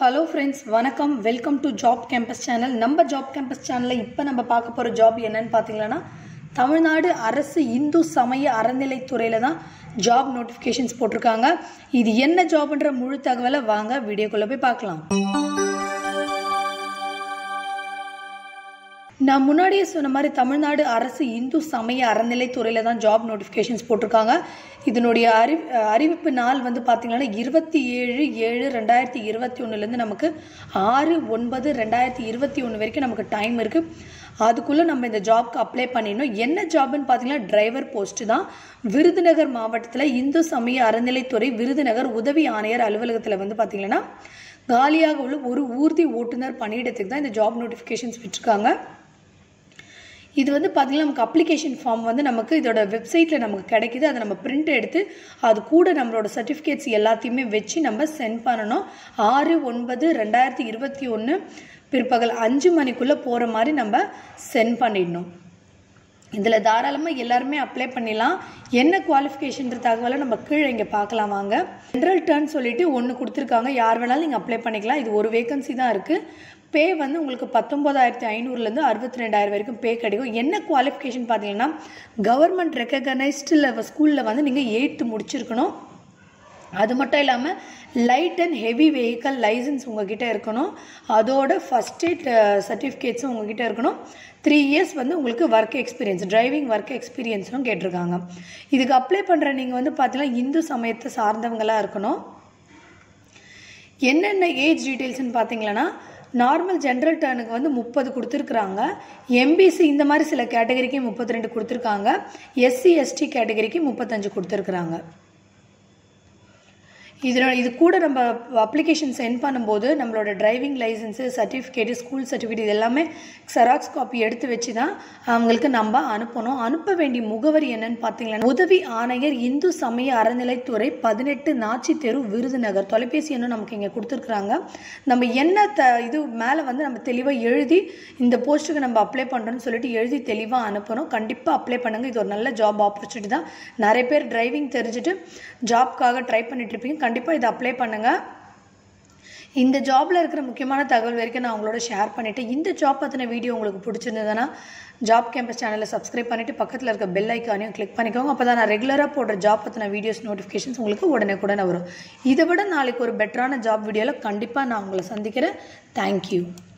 Hello friends வணக்கம். Welcome to job campus channel நம்ம job campus சேனலில் இப்போ நம்ம பார்க்க போகிற ஜாப் என்னன்னு பார்த்தீங்கன்னா தமிழ்நாடு அரசு இந்து சமய அறநிலைத்துறையில் தான் ஜாப் நோட்டிஃபிகேஷன்ஸ் போட்டிருக்காங்க. இது என்ன ஜாப்ன்ற முழு தகவலை வாங்க வீடியோக்குள்ளே போய் பார்க்கலாம். நான் முன்னாடியே சொன்ன மாதிரி தமிழ்நாடு அரசு இந்து சமய அறநிலைத்துறையில் தான் ஜாப் நோட்டிஃபிகேஷன்ஸ் போட்டிருக்காங்க. இதனுடைய அறி அறிவிப்பு நாள் வந்து பார்த்திங்கன்னா இருபத்தி ஏழு ஏழு ரெண்டாயிரத்தி இருபத்தி ஒன்றுலேருந்து நமக்கு ஆறு ஒன்பது ரெண்டாயிரத்தி இருபத்தி ஒன்று வரைக்கும் நமக்கு டைம் இருக்குது அதுக்குள்ளே நம்ம இந்த ஜாப்க்கு அப்ளை பண்ணிடணும். என்ன ஜாப்னு பார்த்தீங்கன்னா டிரைவர் போஸ்ட்டு தான். விருதுநகர் மாவட்டத்தில் இந்து சமய அறநிலைத்துறை விருதுநகர் உதவி ஆணையர் அலுவலகத்தில் வந்து பார்த்திங்கன்னா காலியாக உள்ள ஒரு ஊர்தி ஓட்டுநர் பணியிடத்துக்கு தான் இந்த ஜாப் நோட்டிஃபிகேஷன்ஸ் விட்டுருக்காங்க. இது வந்து பார்த்திங்கன்னா நமக்கு அப்ளிகேஷன் ஃபார்ம் வந்து நமக்கு இதோட வெப்சைட்டில் நமக்கு கிடைக்குது. அதை நம்ம பிரிண்ட் எடுத்து அது கூட நம்மளோட சர்டிஃபிகேட்ஸ் எல்லாத்தையுமே வச்சு நம்ம சென்ட் பண்ணணும். ஆறு ஒன்பது ரெண்டாயிரத்தி இருபத்தி ஒன்று பிற்பகல் அஞ்சு மணிக்குள்ளே போகிற மாதிரி நம்ம சென்ட் பண்ணிடணும். இதில் தாராளமாக எல்லாருமே அப்ளை பண்ணிடலாம். என்ன குவாலிஃபிகேஷன்ற தகவலை நம்ம கீழே இங்கே பார்க்கலாம் வாங்க. ஜென்ரல் டர்ன் சொல்லிட்டு ஒன்று கொடுத்துருக்காங்க. யார் வேணாலும் நீங்கள் அப்ளை பண்ணிக்கலாம். இது ஒரு வேகன்சி தான் இருக்குது பே வந்து உங்களுக்கு பத்தொம்போதாயிரத்தி ஐநூறுலேருந்து அறுபத்தி ரெண்டாயிரம் வரைக்கும் பே கிடைக்கும். என்ன குவாலிஃபிகேஷன் பார்த்தீங்கன்னா கவர்மெண்ட் ரெக்கக்னைஸ்டில் ஸ்கூலில் வந்து நீங்கள் எயித்து முடிச்சிருக்கணும். அது மட்டும் இல்லாமல் light and heavy vehicle license உங்ககிட்ட இருக்கணும். அதோட ஃபஸ்ட் எய்ட் சர்டிஃபிகேட்ஸும் உங்ககிட்ட இருக்கணும். த்ரீ இயர்ஸ் வந்து உங்களுக்கு ஒர்க் எக்ஸ்பீரியன்ஸ் டிரைவிங் ஒர்க் எக்ஸ்பீரியன்ஸும் கேட்டிருக்காங்க. இதுக்கு அப்ளை பண்ணுற நீங்கள் வந்து பார்த்தீங்கன்னா இந்து சமயத்தை சார்ந்தவங்களாக இருக்கணும். என்னென்ன ஏஜ் டீட்டெயில்ஸ்னு பார்த்தீங்கன்னா நார்மல் ஜென்ரல் டர்னுக்கு வந்து முப்பது கொடுத்துருக்குறாங்க. எம்பிசி இந்த மாதிரி சில கேட்டகரிக்கு முப்பத்தி ரெண்டு கொடுத்துருக்காங்க. எஸ்சி எஸ்டி கேட்டகரிக்கு முப்பத்தஞ்சு கொடுத்துருக்குறாங்க. இதில் இது கூட நம்ம அப்ளிகேஷன் சென்ட் பண்ணும்போது நம்மளோட driving license certificate school certificate இது எல்லாமே செராக்ஸ் காப்பி எடுத்து வச்சு தான் அவங்களுக்கு நம்ம அனுப்பணும். அனுப்ப வேண்டிய முகவரி என்னன்னு பார்த்தீங்கன்னா உதவி ஆணையர் இந்து சமய அறநிலைத்துறை பதினெட்டு நாச்சி தெரு விருதுநகர். தொலைபேசி எண்ணும் நமக்கு இங்கே கொடுத்துருக்குறாங்க. நம்ம என்ன த இது மேலே வந்து நம்ம தெளிவாக எழுதி இந்த போஸ்ட்டுக்கு நம்ம அப்ளை பண்ணுறோன்னு சொல்லிட்டு எழுதி தெளிவாக அனுப்பணும். கண்டிப்பாக அப்ளை பண்ணுங்கள் இது ஒரு நல்ல ஜாப் ஆப்பர்ச்சுனிட்டி தான். நிறைய பேர் டிரைவிங் தெரிஞ்சுட்டு ஜாப்க்காக ட்ரை பண்ணிட்டு இருப்பீங்க. கண்டிப்பாக இதை அப்ளை பண்ணுங்கள் இந்த ஜாபில் இருக்கிற முக்கியமான தகவல் வரைக்கும் நான் உங்களோட ஷேர் பண்ணிவிட்டேன் இந்த ஜாப் பற்றின வீடியோ உங்களுக்கு பிடிச்சிருந்ததுன்னா ஜாப் கேம்பஸ் சேனலை சப்ஸ்கிரைப் பண்ணிவிட்டு பக்கத்தில் இருக்க பெல் ஐக்கானையும் கிளிக் பண்ணிக்கோங்க. அப்போ தான் நான் ரெகுலராக போடுற ஜாப் பற்றின வீடியோஸ் நோட்டிஃபிகேஷன்ஸ் உங்களுக்கு உடனே உடனே வரும். இதை விட நாளைக்கு ஒரு பெட்டரான ஜாப் வீடியோவில் கண்டிப்பாக நான் உங்களை சந்திக்கிறேன். தேங்க்யூ